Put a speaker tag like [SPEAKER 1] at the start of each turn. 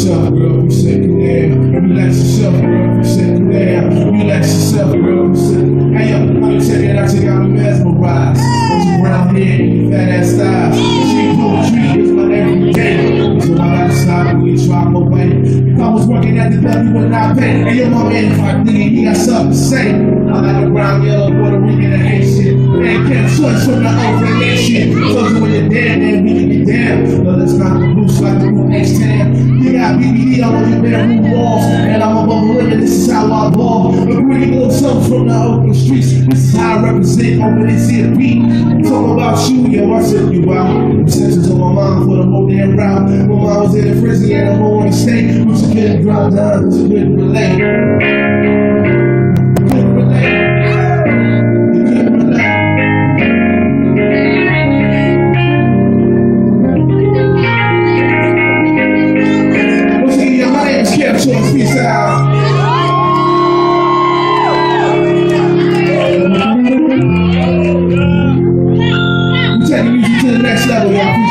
[SPEAKER 1] yourself, girl, you say there. Relax yourself, girl, you say there. Relax yourself, girl, you say Hey, yo, I'm gonna tell you that I just got me mesmerized. It's brown here, fat ass thighs. She poetry is my everyday. So I decided we drop away. If I was working at the W and not pay, and your mama ain't my nigga, he got something to say. I like a brown yellow Puerto Rican and Haitian. Man can't touch from the old relation. So when and your damn man, we can be down. No, that's not X10. You got BBD all on your bedroom walls. And I'm above the limit, this is how I ball. Look, we can go from the open streets. This is how I represent over this here beat. Talk about you, yo, I said you out. Senses on my mind for the whole damn route. When I was in the prison and I'm on the state, but you couldn't drop down, you couldn't relate. To the next level, y'all.